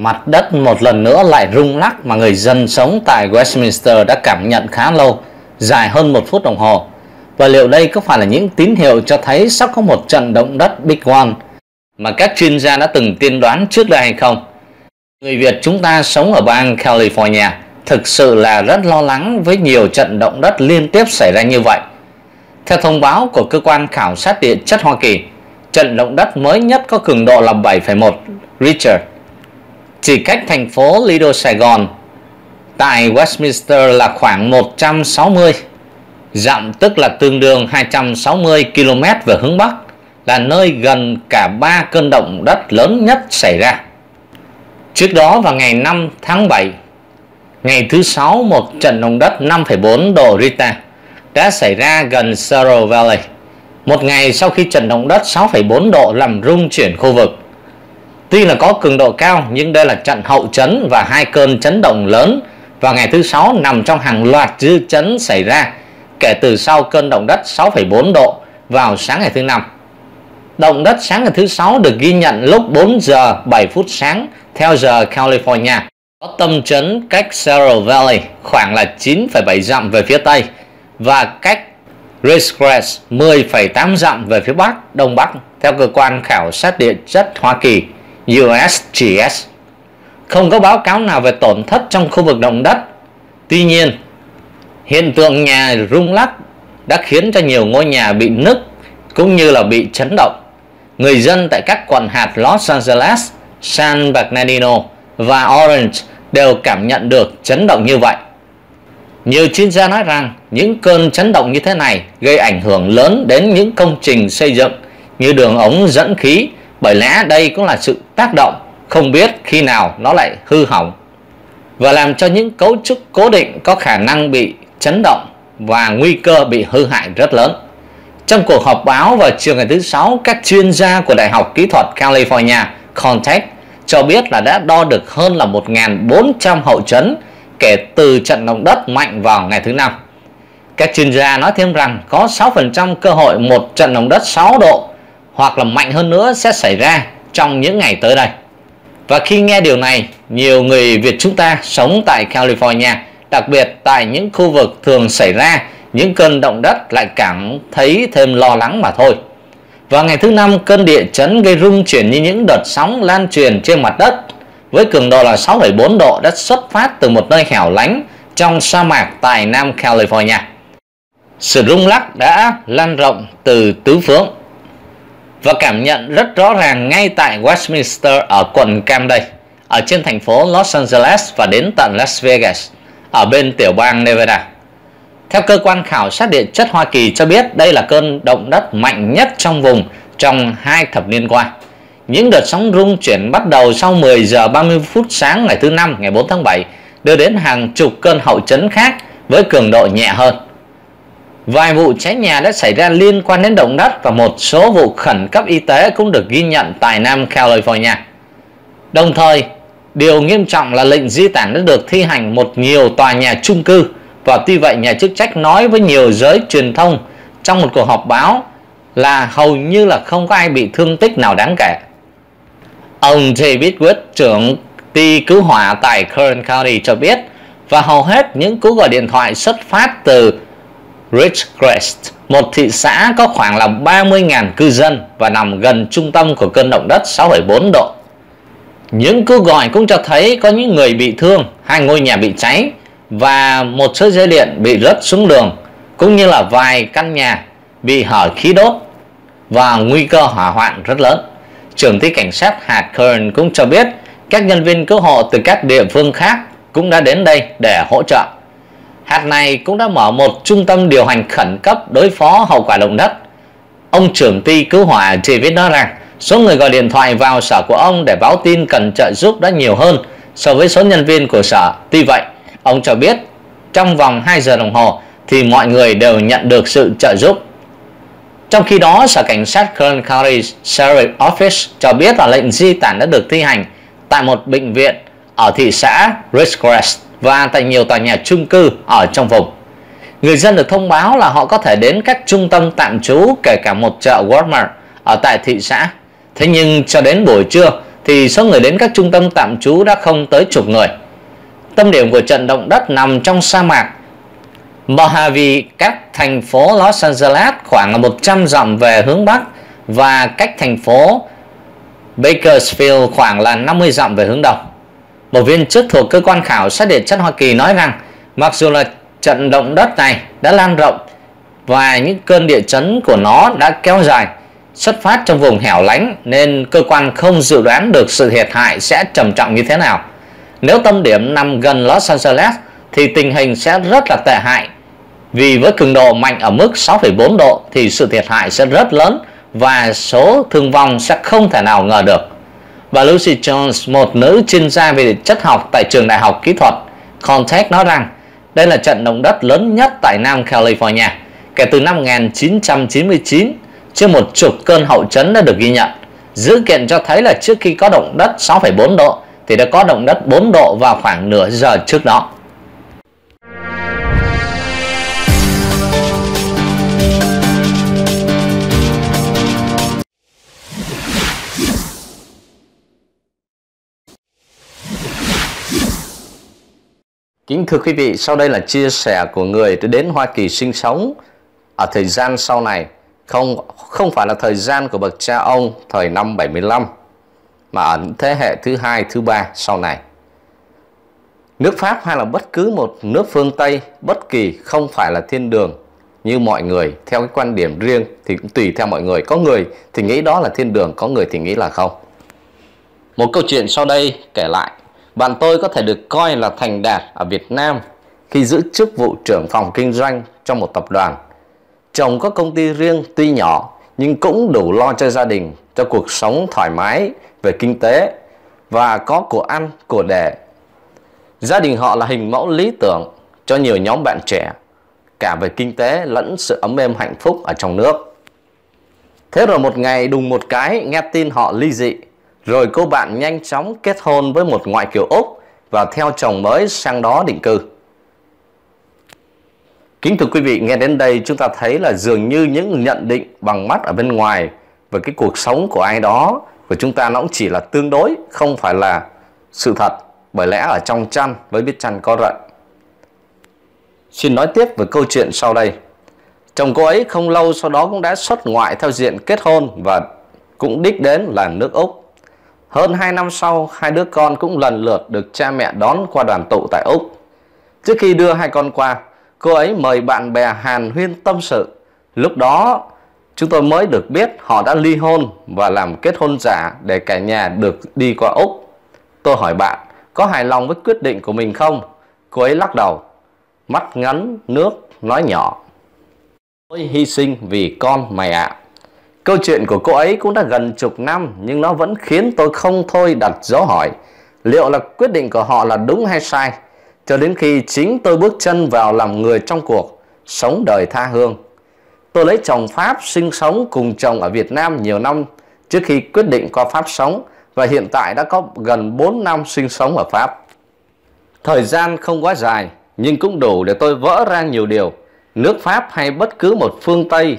Mặt đất một lần nữa lại rung lắc mà người dân sống tại Westminster đã cảm nhận khá lâu, dài hơn một phút đồng hồ. Và liệu đây có phải là những tín hiệu cho thấy sắp có một trận động đất Big One mà các chuyên gia đã từng tiên đoán trước đây hay không? Người Việt chúng ta sống ở bang California thực sự là rất lo lắng với nhiều trận động đất liên tiếp xảy ra như vậy. Theo thông báo của cơ quan khảo sát địa chất Hoa Kỳ, trận động đất mới nhất có cường độ là 7,1 Richter chỉ cách thành phố Lido Sài Gòn tại Westminster là khoảng 160 dặm tức là tương đương 260 km về hướng Bắc là nơi gần cả ba cơn động đất lớn nhất xảy ra. Trước đó vào ngày 5 tháng 7, ngày thứ sáu một trận động đất 5,4 độ Richter đã xảy ra gần Sorrow Valley. Một ngày sau khi trận động đất 6,4 độ làm rung chuyển khu vực. Tuy là có cường độ cao nhưng đây là trận hậu chấn và hai cơn chấn động lớn vào ngày thứ sáu nằm trong hàng loạt dư chấn xảy ra kể từ sau cơn động đất 6,4 độ vào sáng ngày thứ năm. Động đất sáng ngày thứ sáu được ghi nhận lúc 4 giờ 7 phút sáng theo giờ California. Có tâm chấn cách Cerro Valley khoảng là 9,7 dặm về phía tây và cách Ridgecrest 10,8 dặm về phía bắc, đông bắc theo cơ quan khảo sát địa chất Hoa Kỳ USGS. Không có báo cáo nào về tổn thất trong khu vực động đất. Tuy nhiên, hiện tượng nhà rung lắc đã khiến cho nhiều ngôi nhà bị nứt cũng như là bị chấn động. Người dân tại các quận hạt Los Angeles, San Bernardino và Orange đều cảm nhận được chấn động như vậy. Nhiều chuyên gia nói rằng những cơn chấn động như thế này gây ảnh hưởng lớn đến những công trình xây dựng như đường ống dẫn khí bởi lẽ đây cũng là sự tác động không biết khi nào nó lại hư hỏng và làm cho những cấu trúc cố định có khả năng bị chấn động và nguy cơ bị hư hại rất lớn. Trong cuộc họp báo vào chiều ngày thứ sáu, các chuyên gia của Đại học Kỹ thuật California Contact cho biết là đã đo được hơn là 1.400 hậu chấn kể từ trận động đất mạnh vào ngày thứ năm. Các chuyên gia nói thêm rằng có 6% cơ hội một trận động đất 6 độ hoặc là mạnh hơn nữa sẽ xảy ra trong những ngày tới đây. Và khi nghe điều này, nhiều người Việt chúng ta sống tại California, đặc biệt tại những khu vực thường xảy ra những cơn động đất lại cảm thấy thêm lo lắng mà thôi. và ngày thứ năm, cơn địa chấn gây rung chuyển như những đợt sóng lan truyền trên mặt đất với cường độ là 6,4 độ đã xuất phát từ một nơi hẻo lánh trong sa mạc tại Nam California. Sự rung lắc đã lan rộng từ tứ phương và cảm nhận rất rõ ràng ngay tại Westminster ở quận Camden ở trên thành phố Los Angeles và đến tận Las Vegas, ở bên tiểu bang Nevada. Theo cơ quan khảo sát địa chất Hoa Kỳ cho biết, đây là cơn động đất mạnh nhất trong vùng trong hai thập niên qua. Những đợt sóng rung chuyển bắt đầu sau 10 giờ 30 phút sáng ngày thứ năm, ngày 4 tháng 7 đưa đến hàng chục cơn hậu chấn khác với cường độ nhẹ hơn. Vài vụ cháy nhà đã xảy ra liên quan đến động đất và một số vụ khẩn cấp y tế cũng được ghi nhận tại Nam California. Đồng thời, điều nghiêm trọng là lệnh di tản đã được thi hành một nhiều tòa nhà chung cư và tuy vậy nhà chức trách nói với nhiều giới truyền thông trong một cuộc họp báo là hầu như là không có ai bị thương tích nào đáng kể. Ông David Wood, trưởng ty cứu hỏa tại Kern County cho biết và hầu hết những cú gọi điện thoại xuất phát từ Ridgecrest, một thị xã có khoảng là 30.000 cư dân và nằm gần trung tâm của cơn động đất 6,4 độ. Những cuộc gọi cũng cho thấy có những người bị thương, hai ngôi nhà bị cháy và một số dây điện bị rớt xuống đường, cũng như là vài căn nhà bị hở khí đốt và nguy cơ hỏa hoạn rất lớn. Trưởng ty cảnh sát hạt Kern cũng cho biết các nhân viên cứu hộ từ các địa phương khác cũng đã đến đây để hỗ trợ hạt này cũng đã mở một trung tâm điều hành khẩn cấp đối phó hậu quả động đất. Ông trưởng ty cứu hỏa David nói rằng số người gọi điện thoại vào sở của ông để báo tin cần trợ giúp đã nhiều hơn so với số nhân viên của sở. Tuy vậy, ông cho biết trong vòng 2 giờ đồng hồ thì mọi người đều nhận được sự trợ giúp. Trong khi đó, Sở Cảnh sát Kern County Sheriff Office cho biết là lệnh di tản đã được thi hành tại một bệnh viện ở thị xã Ridgecrest và tại nhiều tòa nhà chung cư ở trong vùng. Người dân được thông báo là họ có thể đến các trung tâm tạm trú, kể cả một chợ Walmart ở tại thị xã. Thế nhưng cho đến buổi trưa thì số người đến các trung tâm tạm trú đã không tới chục người. Tâm điểm của trận động đất nằm trong sa mạc Mojave, cách thành phố Los Angeles khoảng 100 dặm về hướng Bắc và cách thành phố Bakersfield khoảng là 50 dặm về hướng Đông. Một viên chức thuộc cơ quan khảo sát địa chất Hoa Kỳ nói rằng mặc dù là trận động đất này đã lan rộng và những cơn địa chấn của nó đã kéo dài xuất phát trong vùng hẻo lánh nên cơ quan không dự đoán được sự thiệt hại sẽ trầm trọng như thế nào. Nếu tâm điểm nằm gần Los Angeles thì tình hình sẽ rất là tệ hại. Vì với cường độ mạnh ở mức 6,4 độ thì sự thiệt hại sẽ rất lớn và số thương vong sẽ không thể nào ngờ được và Lucy Jones, một nữ chuyên gia về chất học tại trường đại học kỹ thuật Caltech nói rằng đây là trận động đất lớn nhất tại Nam California kể từ năm 1999 trên một chục cơn hậu chấn đã được ghi nhận. Dữ kiện cho thấy là trước khi có động đất 6,4 độ thì đã có động đất 4 độ vào khoảng nửa giờ trước đó. Kính thưa quý vị, sau đây là chia sẻ của người đến Hoa Kỳ sinh sống ở thời gian sau này, không không phải là thời gian của bậc cha ông thời năm 75 mà ở những thế hệ thứ hai, thứ ba sau này. Nước Pháp hay là bất cứ một nước phương Tây bất kỳ không phải là thiên đường như mọi người theo cái quan điểm riêng thì cũng tùy theo mọi người. Có người thì nghĩ đó là thiên đường, có người thì nghĩ là không. Một câu chuyện sau đây kể lại bạn tôi có thể được coi là thành đạt ở Việt Nam khi giữ chức vụ trưởng phòng kinh doanh trong một tập đoàn. Chồng có công ty riêng tuy nhỏ nhưng cũng đủ lo cho gia đình, cho cuộc sống thoải mái về kinh tế và có của ăn, của để. Gia đình họ là hình mẫu lý tưởng cho nhiều nhóm bạn trẻ, cả về kinh tế lẫn sự ấm êm hạnh phúc ở trong nước. Thế rồi một ngày đùng một cái nghe tin họ ly dị rồi cô bạn nhanh chóng kết hôn với một ngoại kiều Úc và theo chồng mới sang đó định cư. Kính thưa quý vị, nghe đến đây chúng ta thấy là dường như những nhận định bằng mắt ở bên ngoài về cái cuộc sống của ai đó của chúng ta nó cũng chỉ là tương đối, không phải là sự thật. Bởi lẽ ở trong chăn với biết chăn có rận. Xin nói tiếp về câu chuyện sau đây. Chồng cô ấy không lâu sau đó cũng đã xuất ngoại theo diện kết hôn và cũng đích đến là nước Úc. Hơn 2 năm sau, hai đứa con cũng lần lượt được cha mẹ đón qua đoàn tụ tại Úc. Trước khi đưa hai con qua, cô ấy mời bạn bè Hàn huyên tâm sự. Lúc đó, chúng tôi mới được biết họ đã ly hôn và làm kết hôn giả để cả nhà được đi qua Úc. Tôi hỏi bạn, có hài lòng với quyết định của mình không? Cô ấy lắc đầu, mắt ngắn, nước, nói nhỏ. Tôi hy sinh vì con mày ạ. À. Câu chuyện của cô ấy cũng đã gần chục năm, nhưng nó vẫn khiến tôi không thôi đặt dấu hỏi, liệu là quyết định của họ là đúng hay sai cho đến khi chính tôi bước chân vào làm người trong cuộc, sống đời tha hương. Tôi lấy chồng Pháp sinh sống cùng chồng ở Việt Nam nhiều năm, trước khi quyết định qua Pháp sống, và hiện tại đã có gần 4 năm sinh sống ở Pháp. Thời gian không quá dài, nhưng cũng đủ để tôi vỡ ra nhiều điều. Nước Pháp hay bất cứ một phương Tây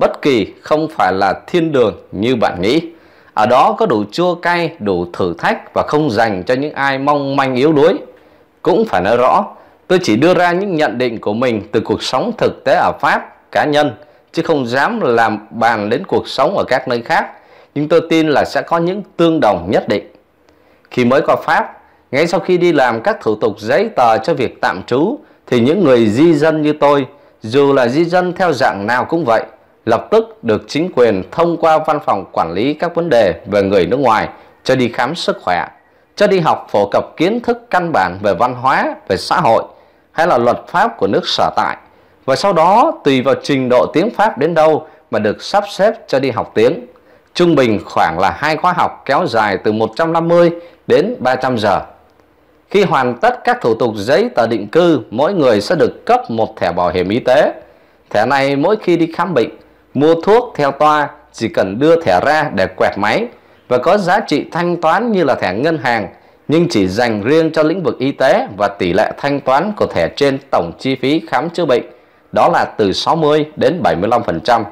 bất kỳ không phải là thiên đường như bạn nghĩ. Ở đó có đủ chua cay, đủ thử thách và không dành cho những ai mong manh yếu đuối. Cũng phải nói rõ, tôi chỉ đưa ra những nhận định của mình từ cuộc sống thực tế ở Pháp cá nhân, chứ không dám làm bàn đến cuộc sống ở các nơi khác. Nhưng tôi tin là sẽ có những tương đồng nhất định. Khi mới qua Pháp, ngay sau khi đi làm các thủ tục giấy tờ cho việc tạm trú, thì những người di dân như tôi, dù là di dân theo dạng nào cũng vậy, lập tức được chính quyền thông qua văn phòng quản lý các vấn đề về người nước ngoài cho đi khám sức khỏe, cho đi học phổ cập kiến thức căn bản về văn hóa, về xã hội hay là luật pháp của nước sở tại. Và sau đó tùy vào trình độ tiếng Pháp đến đâu mà được sắp xếp cho đi học tiếng. Trung bình khoảng là hai khóa học kéo dài từ 150 đến 300 giờ. Khi hoàn tất các thủ tục giấy tờ định cư, mỗi người sẽ được cấp một thẻ bảo hiểm y tế. Thẻ này mỗi khi đi khám bệnh Mua thuốc theo toa chỉ cần đưa thẻ ra để quẹt máy và có giá trị thanh toán như là thẻ ngân hàng nhưng chỉ dành riêng cho lĩnh vực y tế và tỷ lệ thanh toán của thẻ trên tổng chi phí khám chữa bệnh đó là từ 60 đến 75%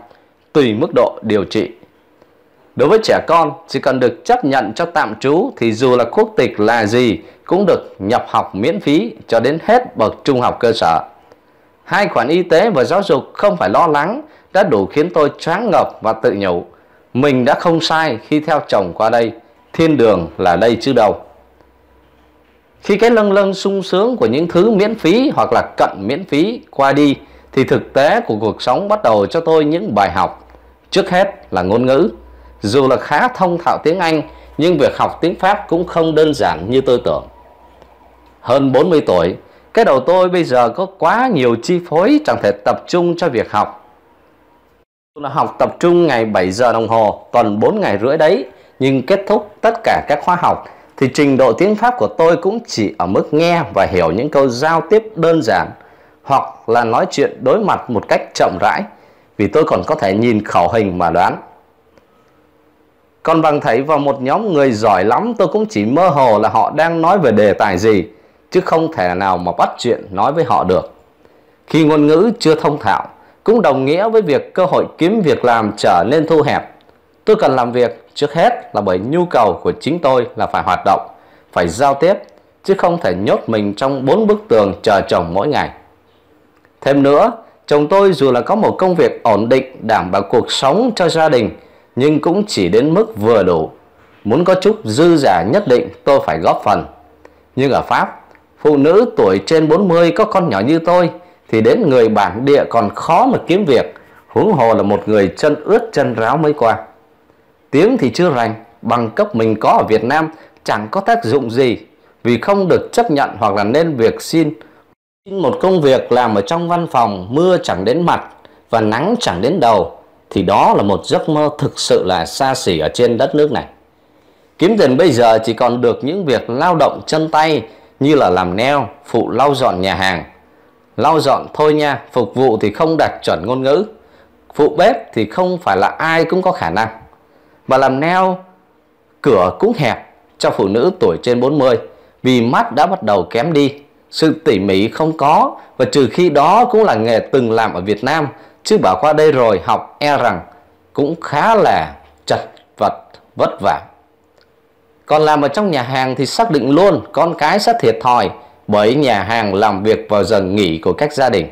tùy mức độ điều trị. Đối với trẻ con, chỉ cần được chấp nhận cho tạm trú thì dù là quốc tịch là gì cũng được nhập học miễn phí cho đến hết bậc trung học cơ sở. Hai khoản y tế và giáo dục không phải lo lắng đã đủ khiến tôi choáng ngợp và tự nhủ. Mình đã không sai khi theo chồng qua đây, thiên đường là đây chứ đâu. Khi cái lâng lâng sung sướng của những thứ miễn phí hoặc là cận miễn phí qua đi thì thực tế của cuộc sống bắt đầu cho tôi những bài học. Trước hết là ngôn ngữ. Dù là khá thông thạo tiếng Anh nhưng việc học tiếng Pháp cũng không đơn giản như tôi tưởng. Hơn 40 tuổi, cái đầu tôi bây giờ có quá nhiều chi phối chẳng thể tập trung cho việc học. Là học tập trung ngày 7 giờ đồng hồ, tuần 4 ngày rưỡi đấy, nhưng kết thúc tất cả các khóa học thì trình độ tiếng Pháp của tôi cũng chỉ ở mức nghe và hiểu những câu giao tiếp đơn giản hoặc là nói chuyện đối mặt một cách chậm rãi vì tôi còn có thể nhìn khẩu hình mà đoán. Còn bằng thấy vào một nhóm người giỏi lắm tôi cũng chỉ mơ hồ là họ đang nói về đề tài gì chứ không thể nào mà bắt chuyện nói với họ được. Khi ngôn ngữ chưa thông thạo cũng đồng nghĩa với việc cơ hội kiếm việc làm trở nên thu hẹp. Tôi cần làm việc trước hết là bởi nhu cầu của chính tôi là phải hoạt động, phải giao tiếp chứ không thể nhốt mình trong bốn bức tường chờ chồng mỗi ngày. Thêm nữa, chồng tôi dù là có một công việc ổn định đảm bảo cuộc sống cho gia đình nhưng cũng chỉ đến mức vừa đủ. Muốn có chút dư giả nhất định tôi phải góp phần. Nhưng ở Pháp, phụ nữ tuổi trên 40 có con nhỏ như tôi thì đến người bản địa còn khó mà kiếm việc, huống hồ là một người chân ướt chân ráo mới qua. Tiếng thì chưa rành, bằng cấp mình có ở Việt Nam chẳng có tác dụng gì vì không được chấp nhận hoặc là nên việc xin một công việc làm ở trong văn phòng mưa chẳng đến mặt và nắng chẳng đến đầu thì đó là một giấc mơ thực sự là xa xỉ ở trên đất nước này. Kiếm tiền bây giờ chỉ còn được những việc lao động chân tay như là làm neo, phụ lau dọn nhà hàng. Lau dọn thôi nha, phục vụ thì không đạt chuẩn ngôn ngữ. Phụ bếp thì không phải là ai cũng có khả năng. Và làm neo, cửa cũng hẹp cho phụ nữ tuổi trên 40 vì mắt đã bắt đầu kém đi. Sự tỉ mỉ không có và trừ khi đó cũng là nghề từng làm ở Việt Nam chứ bảo qua đây rồi học e rằng cũng khá là chật vật vất vả. Còn làm ở trong nhà hàng thì xác định luôn con cái sẽ thiệt thòi bởi nhà hàng làm việc vào giờ nghỉ của các gia đình.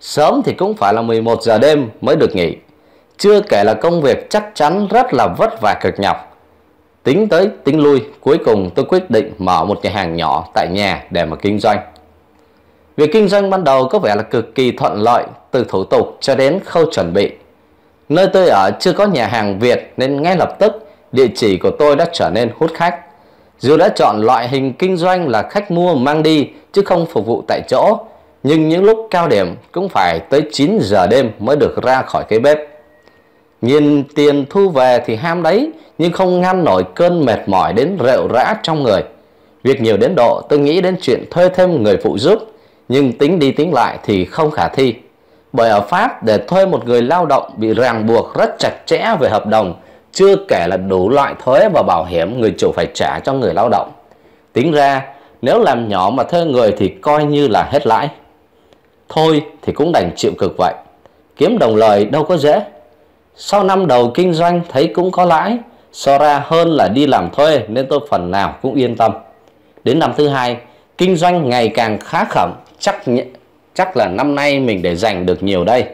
Sớm thì cũng phải là 11 giờ đêm mới được nghỉ. Chưa kể là công việc chắc chắn rất là vất vả cực nhọc. Tính tới tính lui, cuối cùng tôi quyết định mở một nhà hàng nhỏ tại nhà để mà kinh doanh. Việc kinh doanh ban đầu có vẻ là cực kỳ thuận lợi từ thủ tục cho đến khâu chuẩn bị. Nơi tôi ở chưa có nhà hàng Việt nên ngay lập tức địa chỉ của tôi đã trở nên hút khách. Dù đã chọn loại hình kinh doanh là khách mua mang đi chứ không phục vụ tại chỗ, nhưng những lúc cao điểm cũng phải tới 9 giờ đêm mới được ra khỏi cái bếp. Nhìn tiền thu về thì ham đấy, nhưng không ngăn nổi cơn mệt mỏi đến rệu rã trong người. Việc nhiều đến độ tôi nghĩ đến chuyện thuê thêm người phụ giúp, nhưng tính đi tính lại thì không khả thi. Bởi ở Pháp để thuê một người lao động bị ràng buộc rất chặt chẽ về hợp đồng chưa kể là đủ loại thuế và bảo hiểm người chủ phải trả cho người lao động. Tính ra, nếu làm nhỏ mà thuê người thì coi như là hết lãi. Thôi thì cũng đành chịu cực vậy. Kiếm đồng lời đâu có dễ. Sau năm đầu kinh doanh thấy cũng có lãi, so ra hơn là đi làm thuê nên tôi phần nào cũng yên tâm. Đến năm thứ hai, kinh doanh ngày càng khá khẩm, chắc chắc là năm nay mình để giành được nhiều đây.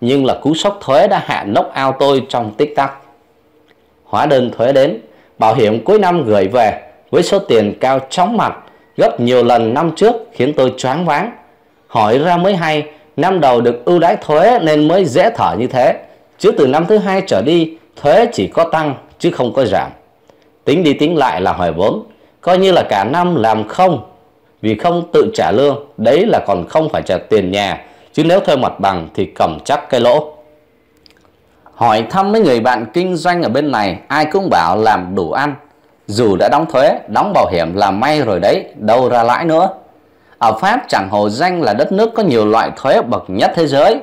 Nhưng là cú sốc thuế đã hạ nốc ao tôi trong tích tắc hóa đơn thuế đến, bảo hiểm cuối năm gửi về với số tiền cao chóng mặt gấp nhiều lần năm trước khiến tôi choáng váng. Hỏi ra mới hay, năm đầu được ưu đãi thuế nên mới dễ thở như thế, chứ từ năm thứ hai trở đi thuế chỉ có tăng chứ không có giảm. Tính đi tính lại là hỏi vốn, coi như là cả năm làm không vì không tự trả lương, đấy là còn không phải trả tiền nhà, chứ nếu thuê mặt bằng thì cầm chắc cái lỗ. Hỏi thăm mấy người bạn kinh doanh ở bên này Ai cũng bảo làm đủ ăn. Dù đã đóng thuế, đóng bảo hiểm là may rồi đấy Đâu ra lãi nữa. Ở Pháp chẳng hồ danh là đất nước có nhiều loại thuế bậc nhất thế giới.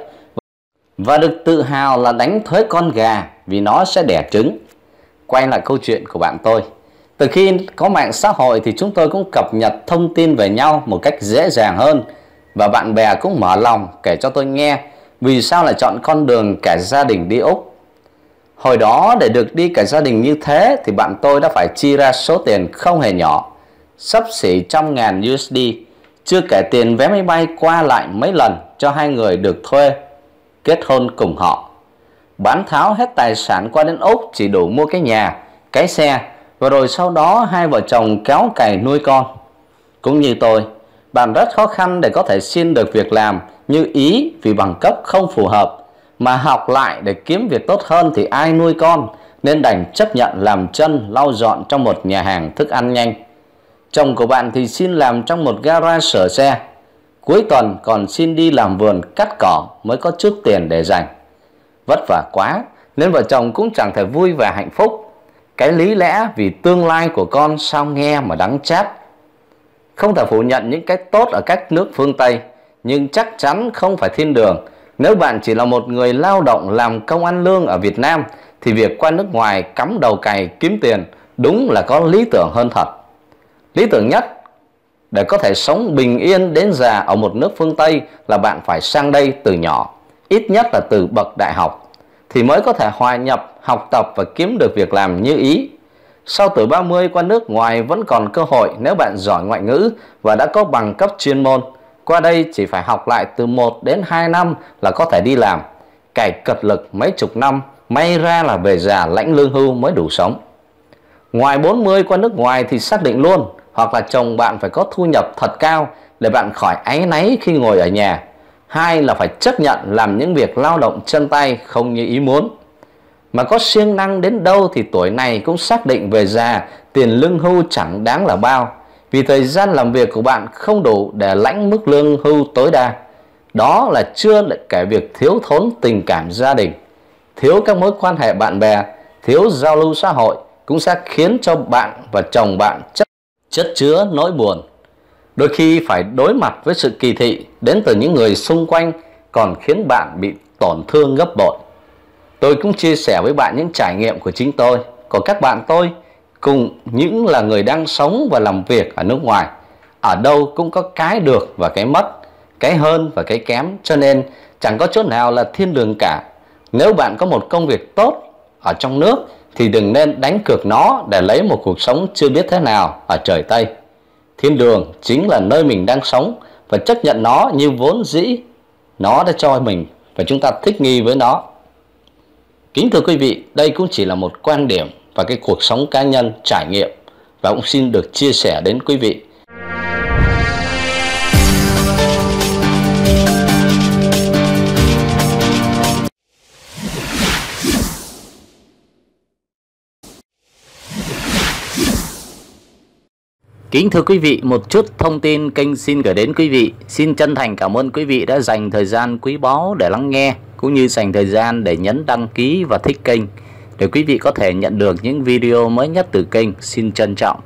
Và được tự hào là đánh thuế con gà Vì nó sẽ đẻ trứng. Quay lại câu chuyện của bạn tôi. Từ khi có mạng xã hội thì chúng tôi cũng cập nhật thông tin về nhau một cách dễ dàng hơn. Và bạn bè cũng mở lòng kể cho tôi nghe vì sao lại chọn con đường cả gia đình đi Úc. Hồi đó để được đi cả gia đình như thế thì bạn tôi đã phải chi ra số tiền không hề nhỏ, sắp xỉ trăm ngàn USD, chưa kể tiền vé máy bay qua lại mấy lần cho hai người được thuê, kết hôn cùng họ. Bán tháo hết tài sản qua đến Úc chỉ đủ mua cái nhà, cái xe và rồi sau đó hai vợ chồng kéo cày nuôi con. Cũng như tôi, bạn rất khó khăn để có thể xin được việc làm như ý vì bằng cấp không phù hợp mà học lại để kiếm việc tốt hơn thì ai nuôi con nên đành chấp nhận làm chân lau dọn trong một nhà hàng thức ăn nhanh. Chồng của bạn thì xin làm trong một gara sửa xe. Cuối tuần còn xin đi làm vườn cắt cỏ mới có chút tiền để dành. Vất vả quá nên vợ chồng cũng chẳng thể vui và hạnh phúc. Cái lý lẽ vì tương lai của con sao nghe mà đắng chát. Không thể phủ nhận những cái tốt ở các nước phương Tây, nhưng chắc chắn không phải thiên đường nếu bạn chỉ là một người lao động làm công ăn lương ở Việt Nam thì việc qua nước ngoài cắm đầu cày kiếm tiền đúng là có lý tưởng hơn thật. Lý tưởng nhất để có thể sống bình yên đến già ở một nước phương Tây là bạn phải sang đây từ nhỏ, ít nhất là từ bậc đại học thì mới có thể hòa nhập, học tập và kiếm được việc làm như ý. Sau tuổi 30 qua nước ngoài vẫn còn cơ hội nếu bạn giỏi ngoại ngữ và đã có bằng cấp chuyên môn qua đây chỉ phải học lại từ 1 đến 2 năm là có thể đi làm. Cày cật lực mấy chục năm, may ra là về già lãnh lương hưu mới đủ sống. Ngoài 40 qua nước ngoài thì xác định luôn, hoặc là chồng bạn phải có thu nhập thật cao để bạn khỏi áy náy khi ngồi ở nhà. Hai là phải chấp nhận làm những việc lao động chân tay không như ý muốn. Mà có siêng năng đến đâu thì tuổi này cũng xác định về già, tiền lương hưu chẳng đáng là bao vì thời gian làm việc của bạn không đủ để lãnh mức lương hưu tối đa. Đó là chưa kể việc thiếu thốn tình cảm gia đình, thiếu các mối quan hệ bạn bè, thiếu giao lưu xã hội cũng sẽ khiến cho bạn và chồng bạn chất, chất chứa nỗi buồn. Đôi khi phải đối mặt với sự kỳ thị đến từ những người xung quanh còn khiến bạn bị tổn thương gấp bội. Tôi cũng chia sẻ với bạn những trải nghiệm của chính tôi, của các bạn tôi cùng những là người đang sống và làm việc ở nước ngoài ở đâu cũng có cái được và cái mất cái hơn và cái kém cho nên chẳng có chỗ nào là thiên đường cả nếu bạn có một công việc tốt ở trong nước thì đừng nên đánh cược nó để lấy một cuộc sống chưa biết thế nào ở trời Tây. Thiên đường chính là nơi mình đang sống và chấp nhận nó như vốn dĩ nó đã cho mình và chúng ta thích nghi với nó. Kính thưa quý vị, đây cũng chỉ là một quan điểm và cái cuộc sống cá nhân trải nghiệm. Và cũng xin được chia sẻ đến quý vị. Kính thưa quý vị, một chút thông tin kênh xin gửi đến quý vị. Xin chân thành cảm ơn quý vị đã dành thời gian quý báu để lắng nghe, cũng như dành thời gian để nhấn đăng ký và thích kênh để quý vị có thể nhận được những video mới nhất từ kênh. Xin trân trọng.